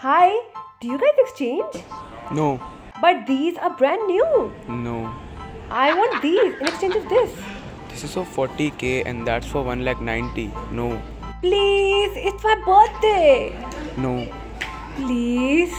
Hi, do you guys exchange? No. But these are brand new. No. I want these in exchange of this. This is for 40k and that's for 1 lakh 90. No. Please, it's my birthday. No. Please.